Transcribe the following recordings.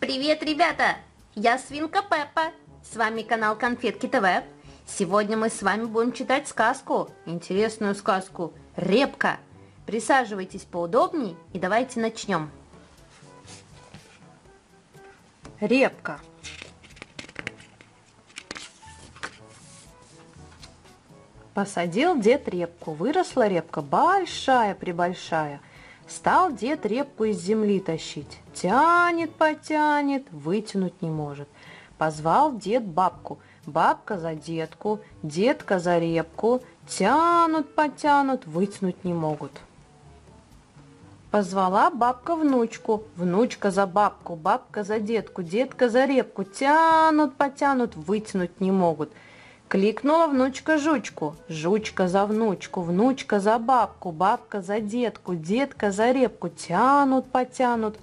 Привет, ребята! Я Свинка Пеппа. С вами канал Конфетки ТВ. Сегодня мы с вами будем читать сказку, интересную сказку «Репка». Присаживайтесь поудобнее и давайте начнем. Репка. Посадил дед репку, выросла репка большая-пребольшая. Стал дед репку из земли тащить. Тянет, потянет, вытянуть не может. Позвал дед бабку. Бабка за детку, детка за репку. Тянут, потянут, вытянуть не могут. Позвала бабка внучку, внучка за бабку, бабка за детку, детка за репку. Тянут, потянут, вытянуть не могут. Кликнула внучка жучку, жучка за внучку, внучка за бабку, бабка за детку, детка за репку. Тянут, потянут,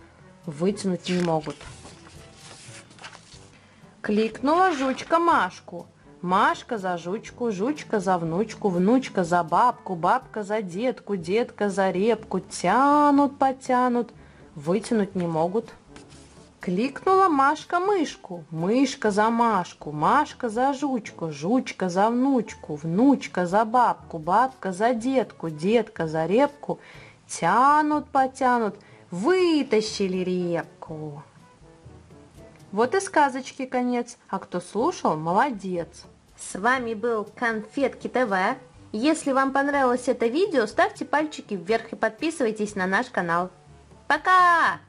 вытянуть не могут. Кликнула жучка Машку. Машка за жучку, жучка за внучку, внучка за бабку, бабка за детку, детка за репку. Тянут, потянут, вытянуть не могут. Кликнула Машка мышку, мышка за Машку, Машка за жучку, жучка за внучку, внучка за бабку, бабка за детку, детка за репку. Тянут, потянут, вытащили репку. Вот и сказочки конец, а кто слушал, молодец. С вами был Конфетки ТВ. Если вам понравилось это видео, ставьте пальчики вверх и подписывайтесь на наш канал. Пока!